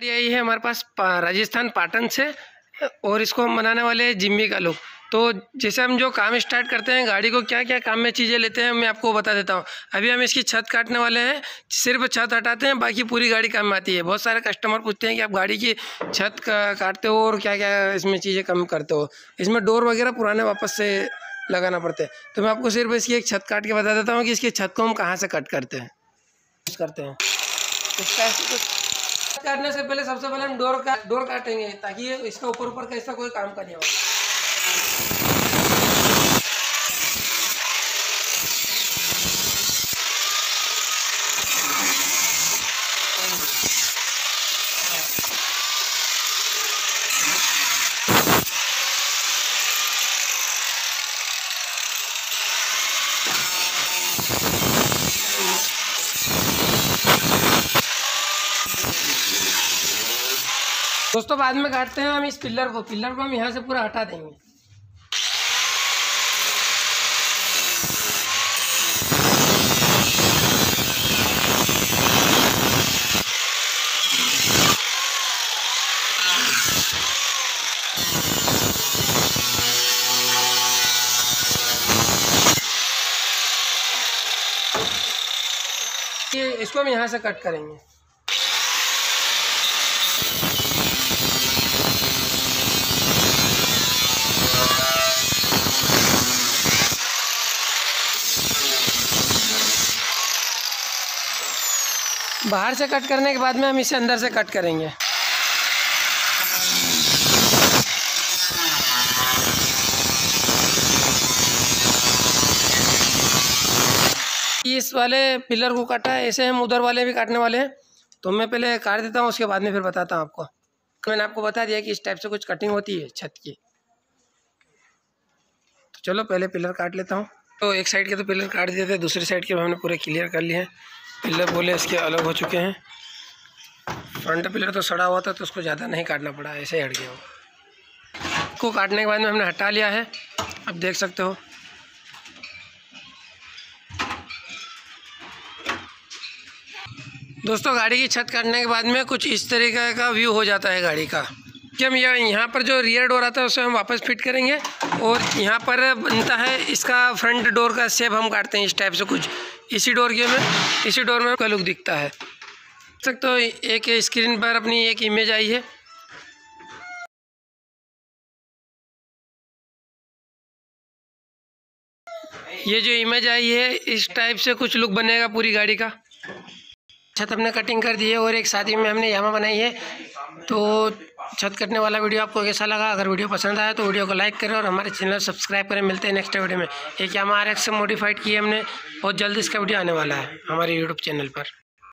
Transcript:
गाड़ी आई है हमारे पास राजस्थान पाटन से और इसको हम बनाने वाले हैं जिम्मी का लुक तो जैसे हम जो काम स्टार्ट करते हैं गाड़ी को क्या क्या काम में चीज़ें लेते हैं मैं आपको बता देता हूँ। अभी हम इसकी छत काटने वाले हैं सिर्फ़ छत हटाते हैं बाकी पूरी गाड़ी काम में आती है। बहुत सारे कस्टमर पूछते हैं कि आप गाड़ी की छत का, काटते हो और क्या क्या इसमें चीज़ें कम करते हो? इसमें डोर वगैरह पुराने वापस से लगाना पड़ता है। तो मैं आपको सिर्फ़ इसकी एक छत काट के बता देता हूँ कि इसकी छत को हम कहाँ से कट करते हैं। करते हैं। काटने से पहले सबसे पहले हम डोर का, डोर काटेंगे ताकि इसका ऊपर ऊपर कैसा कोई काम करने होगा दोस्तों, बाद में काटते हैं हम इस पिलर को। पिलर को हम यहाँ से पूरा हटा देंगे। इसको हम यहाँ से कट करेंगे। बाहर से कट करने के बाद में हम इसे अंदर से कट करेंगे। इस वाले पिलर को काटा है ऐसे हम उधर वाले भी काटने वाले हैं। तो मैं पहले काट देता हूँ, उसके बाद में फिर बताता हूँ आपको। मैंने आपको बता दिया कि इस टाइप से कुछ कटिंग होती है छत की। तो चलो पहले पिलर काट लेता हूँ। तो एक साइड के तो पिलर काट दिए थे, दूसरी साइड के हमने पूरे क्लियर कर लिए हैं। पिलर बोले इसके अलग हो चुके हैं। फ्रंट पिलर तो सड़ा हुआ था तो उसको ज़्यादा नहीं काटना पड़ा, ऐसे ही हट गया वो। काटने के बाद में हमने हटा लिया है। अब देख सकते हो। दोस्तों, गाड़ी की छत काटने के बाद में कुछ इस तरीके का व्यू हो जाता है गाड़ी का। कि हम यहाँ यहाँ पर जो रियर डोर आता है, उसे हम वापस फिट करेंगे और यहाँ पर बनता है, इसका फ्रंट डोर का सेप हम काटते हैं इस टाइप से कुछ। इसी डोर के में इसी डोर में का लुक दिखता है। सकते हो, एक स्क्रीन पर अपनी एक इमेज आई है। ये जो इमेज आई है, इस टाइप से कुछ लुक बनेगा पूरी गाड़ी का। छत हमने कटिंग कर दी है और एक शादी में हमने यहाँ बनाई है। तो छत कटने वाला वीडियो आपको कैसा लगा? अगर वीडियो पसंद आया तो वीडियो को लाइक करें और हमारे चैनल सब्सक्राइब करें। मिलते हैं नेक्स्ट वीडियो में। एक हमारे एक्स मॉडिफाइड किए हमने। बहुत जल्दी इसका वीडियो आने वाला है हमारे यूट्यूब चैनल पर।